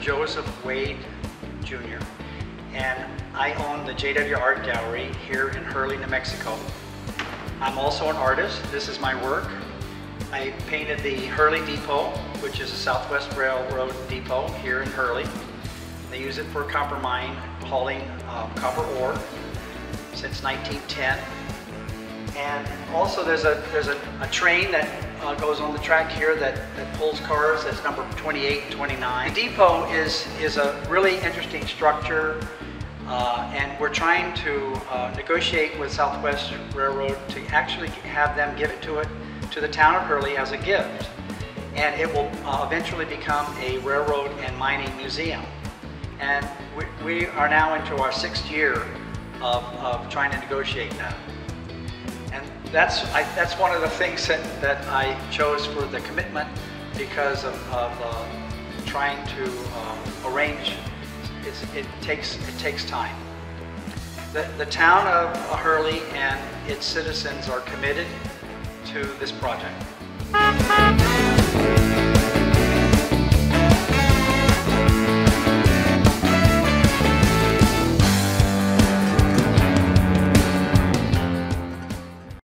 Joseph Wade Jr. and I own the JW Art Gallery here in Hurley, New Mexico. I'm also an artist. This is my work. I painted the Hurley Depot, which is a Southwest Railroad depot here in Hurley. They use it for copper mine hauling um, copper ore since 1910. And also there's a there's a, a train that uh, goes on the track here that, that pulls cars. That's number 28 and 29. The depot is is a really interesting structure. Uh, and we're trying to uh, negotiate with Southwest Railroad to actually have them give it to it to the town of Hurley as a gift. And it will uh, eventually become a railroad and mining museum. And we, we are now into our sixth year of, of trying to negotiate that. And that's, I, that's one of the things that, that I chose for the commitment because of, of uh, trying to um, arrange it's, it takes it takes time. The, the town of Hurley and its citizens are committed to this project.